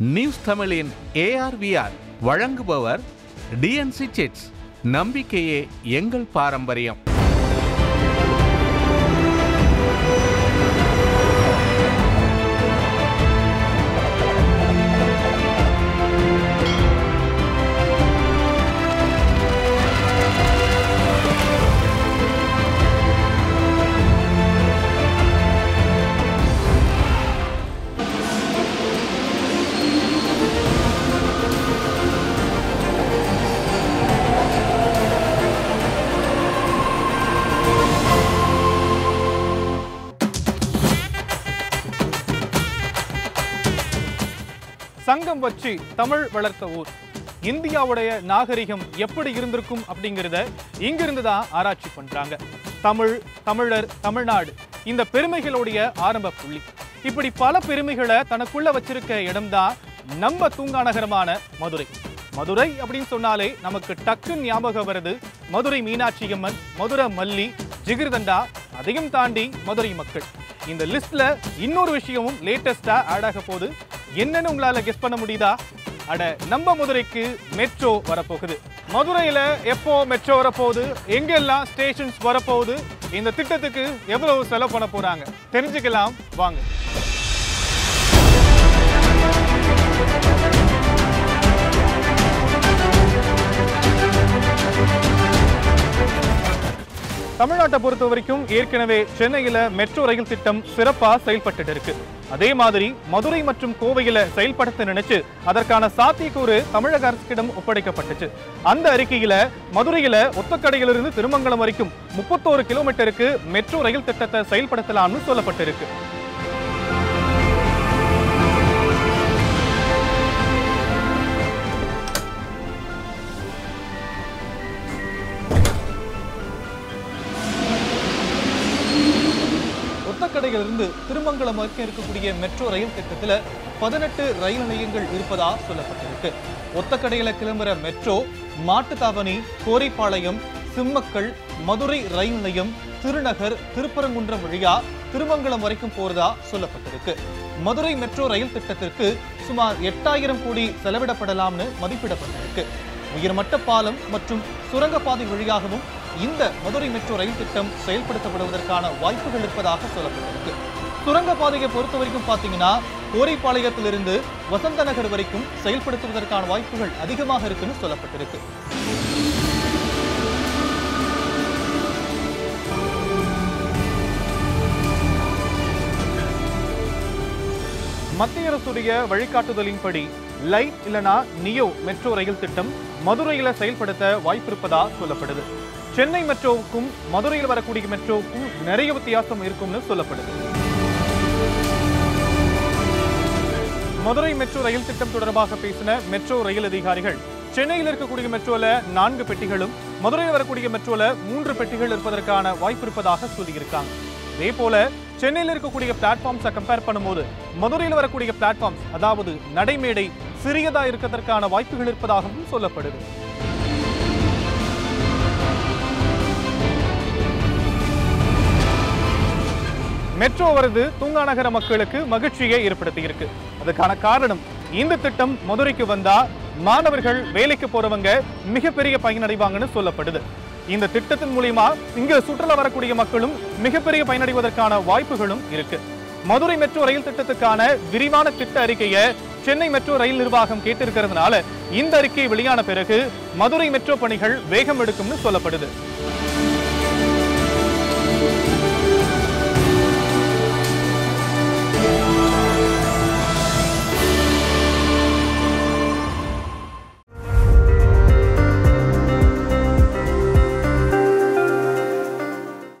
News தமிழின் AR VR வழங்குபவர் DNC chits நம்பிக்கையே எங்கள் பாரம்பரியம். சங்கம் வச்சு தமிழ் வளர்த்த ஊர். இந்தியாவுடைய நாகரிகம் எப்படி இருந்திருக்கும் அப்படிங்கிறத இங்கிருந்து தான் ஆராய்ச்சி பண்றாங்க. தமிழ் தமிழர் தமிழ்நாடு இந்த பெருமைகளுடைய ஆரம்ப புள்ளி. இப்படி பல பெருமைகளை தனக்குள்ள வச்சிருக்க இடம்தான் நம்ம தூங்கா நகரமான மதுரை. மதுரை அப்படின்னு சொன்னாலே நமக்கு டக்குன்னு ஞாபகம் வருது மதுரை மீனாட்சி அம்மன் மதுரை மல்லி ஜிகிர்தண்டா அதையும் தாண்டி மதுரை மக்கள். இந்த லிஸ்ட்ல இன்னொரு விஷயமும் லேட்டஸ்டா ஆட் ஆக போகுது. என்னன்னு உங்களால கெஸ் பண்ண முடியுதா? அட நம்ம மதுரைக்கு மெட்ரோ வரப்போகுது. மதுரையில எப்போ மெட்ரோ வரப்போகுது? எங்கெல்லாம் ஸ்டேஷன்ஸ் வரப்போகுது? இந்த திட்டத்துக்கு எவ்வளவு செலவு பண்ண போறாங்க? தெரிஞ்சுக்கலாம். வாங்க. தமிழ்நாட்டை பொறுத்த வரைக்கும் ஏற்கனவே சென்னையில மெட்ரோ ரயில் திட்டம் சிறப்பா செயல்பட்டு இருக்கு அதே மாதிரி மதுரை மற்றும் கோவையில செயல்படுத்த நினைச்சு அதற்கான சாத்தியக்கூறு தமிழக அரசிடம் ஒப்படைக்கப்பட்டுச்சு. அந்த அறிக்கையில மதுரையில ஒத்தக்கடையிலிருந்து திருமங்கலம் வரைக்கும் முப்பத்தோரு கிலோமீட்டருக்கு மெட்ரோ ரயில் திட்டத்தை செயல்படுத்தலாம்னு சொல்லப்பட்டிருக்கு. மதுரையிலிருந்து திருமங்கலம் வரைக்கும் இருக்கக்கூடிய மெட்ரோ ரயில் திட்டத்தில் பதினெட்டு ரயில் நிலையங்கள் இருப்பதா சொல்லப்பட்டிருக்கு. ஒத்தக்கடையில கிளம்புற மெட்ரோ மாட்டுத்தாவணி கோரிப்பாளையம் சிம்மக்கல் மதுரை ரயில் நிலையம் திருநகர் திருப்பரங்குன்றம் வழியா திருமங்கலம் வரைக்கும் போறதா சொல்லப்பட்டிருக்கு. மதுரை மெட்ரோ ரயில் திட்டத்திற்கு சுமார் எட்டாயிரம் கோடி செலவிடப்படலாம்னு மதிப்பிடப்பட்டிருக்கு. உயர்மட்ட பாலம் மற்றும் சுரங்கப்பாதை வழியாகவும் இந்த மதுரை மெட்ரோ ரயில் திட்டம் செயல்படுத்தப்படுவதற்கான வாய்ப்புகள் இருப்பதாக சொல்லப்பட்டிருக்கு. சுரங்கப்பாதையை பொறுத்த வரைக்கும் பார்த்தீங்கன்னா கோரைப்பாளையத்திலிருந்து வசந்த நகர் வரைக்கும் செயல்படுத்துவதற்கான வாய்ப்புகள் அதிகமாக இருக்குன்னு சொல்லப்பட்டிருக்கு. மத்திய அரசுடைய வழிகாட்டுதலின்படி லைட் இல்லனா நியோ மெட்ரோ ரயில் திட்டம் மதுரையில செயல்படுத்த வாய்ப்பிருப்பதா சொல்லப்படுது. சென்னை மெட்ரோவுக்கும் மதுரையில் வரக்கூடிய மெட்ரோவுக்கும் நிறைய வித்தியாசம் இருக்கும்னு சொல்லப்படுது. மதுரை மெட்ரோ ரயில் திட்டம் தொடர்பாக பேசின மெட்ரோ ரயில் அதிகாரிகள் சென்னையில் இருக்கக்கூடிய மெட்ரோல நான்கு பெட்டிகளும் மதுரையில் வரக்கூடிய மெட்ரோல மூன்று பெட்டிகள் இருப்பதற்கான வாய்ப்பு இருப்பதாக சொல்லியிருக்காங்க. அதே போல சென்னையில் இருக்கக்கூடிய பிளாட்ஃபார்ம்ஸை கம்பேர் பண்ணும்போது மதுரையில் வரக்கூடிய பிளாட்ஃபார்ம்ஸ் அதாவது நடைமேடை சிறியதா இருக்கிறதற்கான வாய்ப்புகள் இருப்பதாகவும் சொல்லப்படுது. மெட்ரோ வருது தூங்கா நகர மக்களுக்கு மகிழ்ச்சியை ஏற்படுத்தி இருக்கு அதுக்கான காரணம் இந்த திட்டம் மதுரைக்கு வந்தா மாணவர்கள் வேலைக்கு போறவங்க மிகப்பெரிய பயனடைவாங்கன்னு சொல்லப்படுது. இந்த திட்டத்தின் மூலியமா இங்க சுற்றுலா வரக்கூடிய மக்களும் மிகப்பெரிய பயனடைவதற்கான வாய்ப்புகளும் இருக்கு. மதுரை மெட்ரோ ரயில் திட்டத்துக்கான விரிவான திட்ட அறிக்கையை சென்னை மெட்ரோ ரயில் நிர்வாகம் கேட்டிருக்கிறதுனால இந்த அறிக்கை வெளியான பிறகு மதுரை மெட்ரோ பணிகள் வேகம் எடுக்கும்னு சொல்லப்படுது.